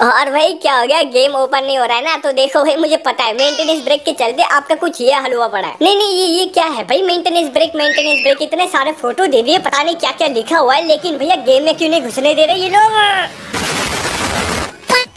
और भाई, क्या हो गया? गेम ओपन नहीं हो रहा है ना? तो देखो भाई, मुझे पता है मेंटेनेंस ब्रेक के चलते आपका कुछ ये हलवा पड़ा है। नहीं नहीं, ये ये क्या है भाई? मेंटेनेंस ब्रेक मेंटेनेंस ब्रेक इतने सारे फ़ोटो दे दिए, पता नहीं क्या क्या लिखा हुआ है, लेकिन भैया गेम में क्यों नहीं घुसने दे रहे ये लोग?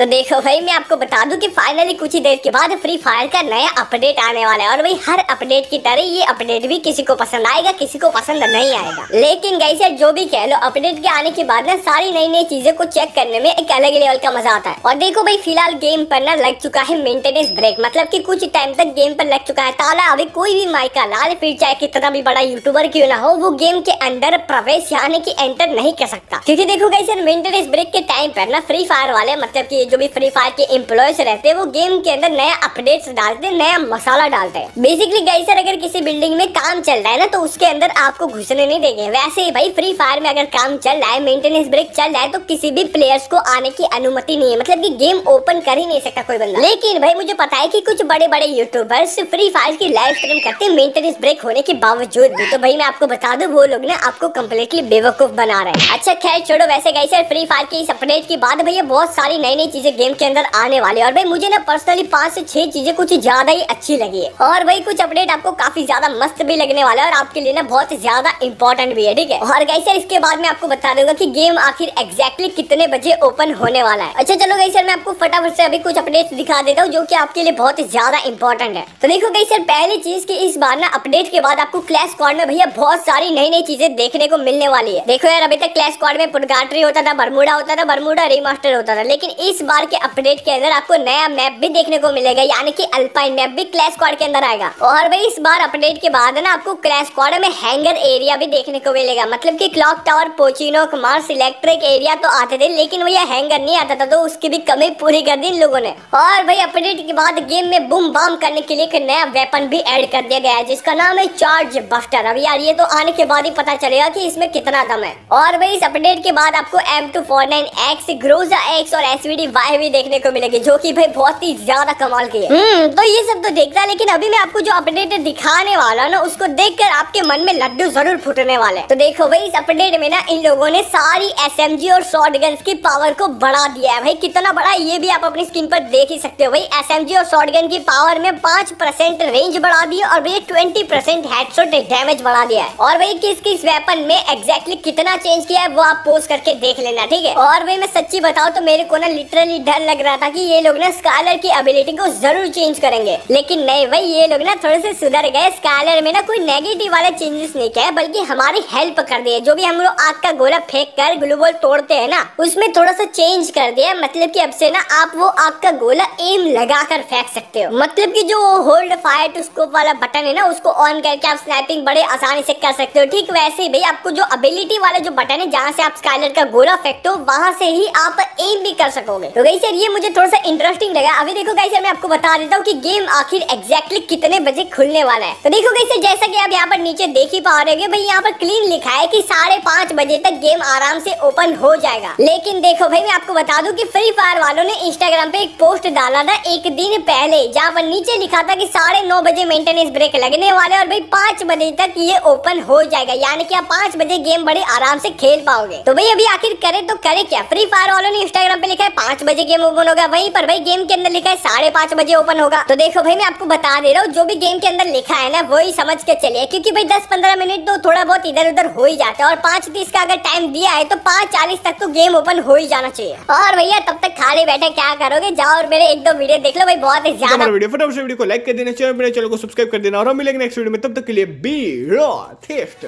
तो देखो भाई, मैं आपको बता दूँ कि फाइनली कुछ ही देर के बाद फ्री फायर का नया अपडेट आने वाला है और भाई हर अपडेट की तरह ये अपडेट भी किसी को पसंद आएगा, किसी को पसंद नहीं आएगा। लेकिन यार, जो भी कह लो अपडेट के आने के बाद ना सारी नई नई चीज़ें को चेक करने में एक अलग लेवल का मज़ा आता है। और देखो भाई, फ़िलहाल गेम पर ना लग चुका है मेंटेनेंस ब्रेक मतलब की कुछ टाइम तक गेम पर लग चुका है। ताला, अभी कोई भी माइका लाल, फिर चाहे कितना भी बड़ा यूट्यूबर क्यों ना हो, वो गेम के अंदर प्रवेश यानी कि एंटर नहीं कर सकता। क्योंकि देखो यार मेंटेनेंस ब्रेक के टाइम पर ना फ्री फायर वाले मतलब की जो भी फ्री फायर के एम्प्लॉयज़ रहते हैं, वो गेम के अंदर नया अपडेट्स डालते हैं, नया मसाला डालते हैं। बेसिकली गई सर अगर किसी बिल्डिंग में काम चल रहा है ना तो उसके अंदर आपको घुसने नहीं देंगे। वैसे ही भाई फ्री फायर में अगर काम चल रहा है मेंटेनेंस ब्रेक चल रहा है तो किसी भी प्लेयर्स को आने की अनुमति नहीं है। मतलब की गेम ओपन कर ही नहीं सकता कोई बंदा। लेकिन भाई, मुझे पता है की कुछ बड़े बड़े यूट्यूबर्स फ्री फायर की लाइव स्ट्रीम करते हैं मेंटेनेंस ब्रेक होने के बावजूद भी। तो भाई, मैं आपको बता दू, वो लोग ना आपको कम्प्लीटली बेवकूफ़ बना रहे हैं। अच्छा खैर, छोड़ो, वैसे गई सर फ्री फायर की इस अपडेट के बाद भैया, बहुत सारी नई नई चीज़ें गेम के अंदर आने वाली और भाई, मुझे ना पर्सनली पाँच से छह चीज़ें कुछ ज़्यादा ही अच्छी लगी है। और भाई, कुछ अपडेट आपको काफ़ी ज़्यादा मस्त भी लगने वाला है और आपके लिए ना बहुत ज़्यादा इंपॉर्टेंट भी है, ठीक है? और गई सर इसके बाद में आपको बता दूँगा की गेम आखिर एग्जैक्टली कितने बजे ओपन होने वाला है। अच्छा चलो गई सर मैं आपको फटाफट से अभी कुछ अपडेट दिखा देता हूँ जो की आपके लिए बहुत ज़्यादा इंपॉर्टेंट है। तो देखो गई सर पहली चीज़ की इस बार ना अपडेट के बाद आपको क्लैश स्क्वाड में भैया बहुत सारी नई नई चीज़ें देखने को मिलने वाली है। देखो यार, अभी तक क्लैश स्क्वाड में पुरगाट्री होता था बरमुडा होता था बरमुडा रिमास्टर होता था, लेकिन इस बार के अपडेट के अंदर आपको नया मैप भी देखने को मिलेगा, यानी कि अल्पाइन मैप भी क्लैश स्क्वाड के अंदर आएगा। और भाई, इस बार अपडेट के बाद ना, आपको क्लैश स्क्वाड में हैंगर एरिया भी देखने को मिलेगा। मतलब की clock tower Pochinok Mars electric area तो आते थे, लेकिन भैया हैंगर नहीं आता था तो उसकी भी कमी पूरी कर दी इन लोगों ने। और भाई, अपडेट के बाद गेम में बुम बाम करने के लिए एक नया वेपन भी एड कर दिया गया है, जिसका नाम है चार्ज बस्टर अब यार, ये तो आने के बाद ही पता चलेगा कि इसमें कितना दम है। और भाई, इस अपडेट के बाद आपको M two four nine X Groza X और एसवीडी वाई भी देखने को मिलेगी जो की भाई बहुत ही ज़्यादा कमाल की है। हम्म। तो ये सब तो देखता है लेकिन अभी मैं आपको जो अपडेट दिखाने वाला ना उसको देखकर आपके मन में लड्डू ज़रूर फूटने वाले तो देखो भाई इस अपडेट में ना इन लोगों ने सारी एस और शॉर्ट की पावर को बढ़ा दिया है। भाई कितना बड़ा ये भी आप अपनी स्क्रीन पर देख ही सकते हो भाई। एसएमजी और शॉर्ट की पावर में पाँच परसेंट रेंज बढ़ा दी और भाई ट्वेंटी परसेंट हेडशॉट डैमेज बढ़ा दिया है। और भाई किस किस वेपन में एग्जैक्टली कितना चेंज किया है वो आप पोस्ट करके देख लेना ठीक है? और भाई मैं सच्ची बताऊँ तो मेरे को ना लिटरली डर लग रहा था कि ये लोग ना स्कालर की एबिलिटी को ज़रूर चेंज करेंगे। लेकिन नहीं भाई, ये लोग ना थोड़े से सुधर गए। स्कालर में ना कोई नेगेटिव वाला चेंजेस नहीं किया बल्कि हमारी हेल्प कर दिए। जो भी हम लोग आग का गोला फेंक कर ग्लूबॉल तोड़ते है ना, उसमें थोड़ा सा चेंज कर दिया मतलब की अब से ना आप वो आग का गोला एम लगा कर फेंक सकते हो। मतलब की जो होल्ड फायर टू स्कोप वाला बटन है ना, उसको ऑन करके आप स्नैपिंग बड़े आसानी से कर सकते हो। ठीक वैसे ही भाई, आपको जो एबिलिटी वाला जो बटन है, जहाँ से आप स्काइलर का गोला फेंकते हो, वहाँ से ही आप एम भी कर सकोगे। तो गई सर ये मुझे थोड़ा सा इंटरेस्टिंग लगा। अभी देखो गाइस मैं आपको बता देता हूँ कि गेम आखिर एग्जैक्टली कितने बजे खुलने वाला है। तो देखो गाइस जैसा कि आप यहाँ पर नीचे देख ही पा रहे हो भाई यहाँ पर क्लीन लिखा है की साढ़े पाँच बजे तक गेम आराम से ओपन हो जाएगा। लेकिन देखो भाई, मैं आपको बता दूँ की फ्री फायर वालों ने इंस्टाग्राम पे एक पोस्ट डाला था एक दिन पहले, जहाँ पर नीचे लिखा था की साढ़े नौ बजे मेंटेनेंस ब्रेक लगने वाले और भाई पाँच बजे तक ये ओपन हो जाएगा। यानी कि आप पाँच बजे गेम बड़े आराम से खेल पाओगे। तो भाई अभी आखिर करे तो करे क्या? फ्री फायर वालों ने इंस्टाग्राम पे लिखा है पाँच बजे गेम ओपन होगा वहीं पर भाई गेम के अंदर लिखा है साढ़े पाँच बजे ओपन होगा। तो देखो भाई मैं आपको बता दे रहा हूँ जो भी गेम के अंदर लिखा है ना वही समझ के चलिए क्योंकि भाई दस पंद्रह मिनट तो थोड़ा बहुत इधर उधर हो ही जाता है और पाँच तीस का अगर टाइम दिया है तो पाँच चालीस तक तो गेम ओपन हो ही जाना चाहिए। और भैया तब तक खाली बैठे क्या करोगे? जाओ और मेरे एक दो वीडियो देख लो भाई बहुत ही ज़्यादा वीडियो फटाफट वीडियो को लाइक कर देना चैनल को सब्सक्राइब कर देना और हम मिलेंगे नेक्स्ट वीडियो में तब तक के लिए बी रॉ थेफ्ट